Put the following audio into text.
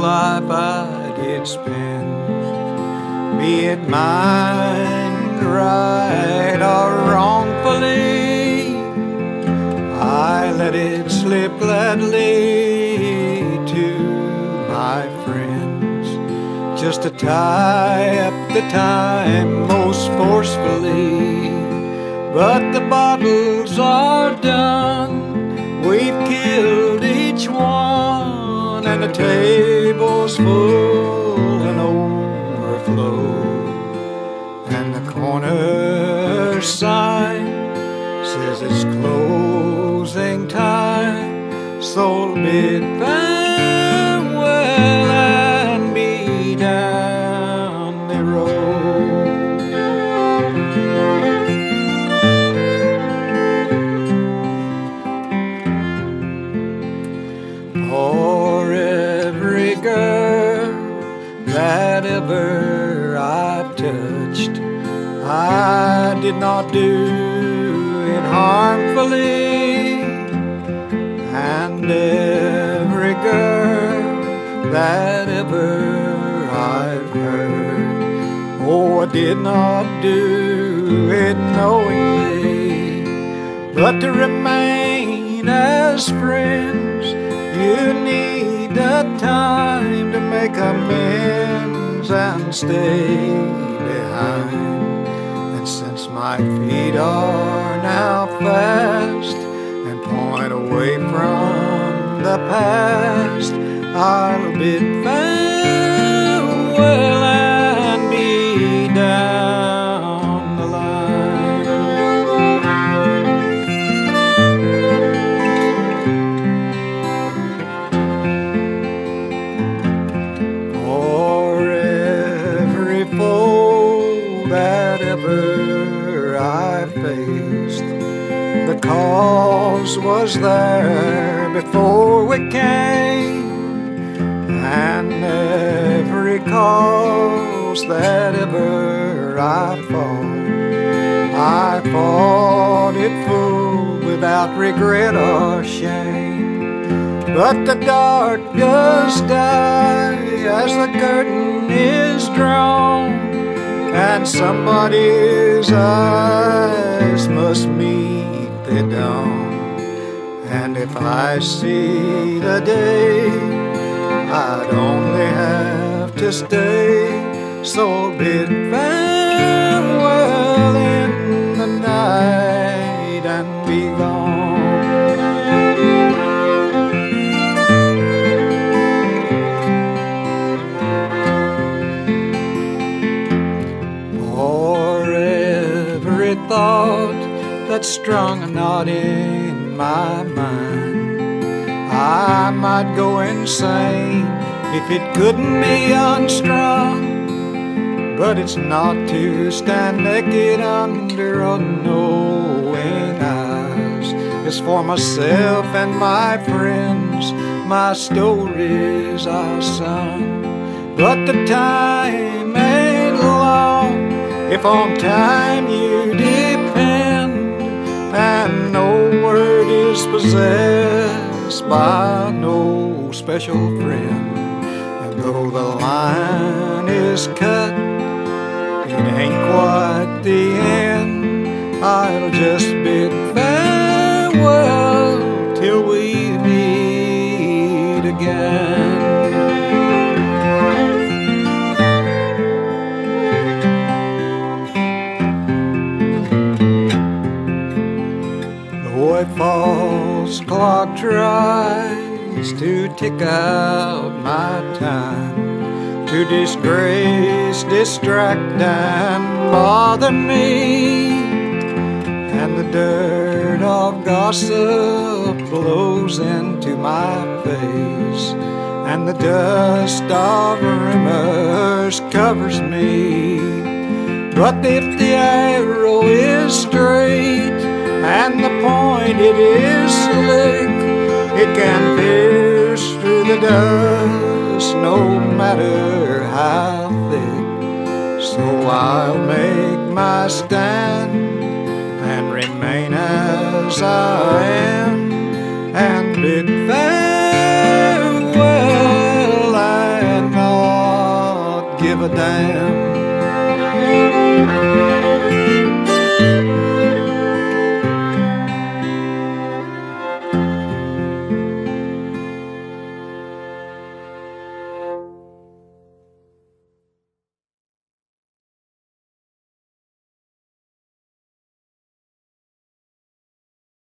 life I did spend, be it mine right or wrongfully, I let it slip gladly to my friends, just to tie up the time most forcefully. But the bottles are done, we've killed each one, and the table's full and overflow. And the corner sign says it's closing time, so bid girl that ever I've touched, I did not do it harmfully. And every girl that ever I've heard, oh, I did not do it knowingly. But to remain as friends, you need make amends and stay behind. And since my feet are now fast and point away from the past, I'll bid farewell that ever I faced, the cause was there before we came, and every cause that ever I fought, I fought it full without regret or shame. But the dark does die as the curtain is drawn, and somebody's eyes must meet the dawn. And if I see the day, I'd only have to stay. So bid farewell thought that strung a knot in my mind, I might go insane if it couldn't be unstrung. But it's not to stand naked under unknowing eyes. It's for myself and my friends, my stories are sung. But the time ain't long if on time you possessed by no special friend. And though the line is cut, it ain't clock tries to tick out my time, to disgrace, distract, and bother me, and the dirt of gossip blows into my face, and the dust of rumors covers me. But if the arrow is straight and the point it is slick, it can pierce through the dust no matter how thick. So I'll make my stand and remain as I am.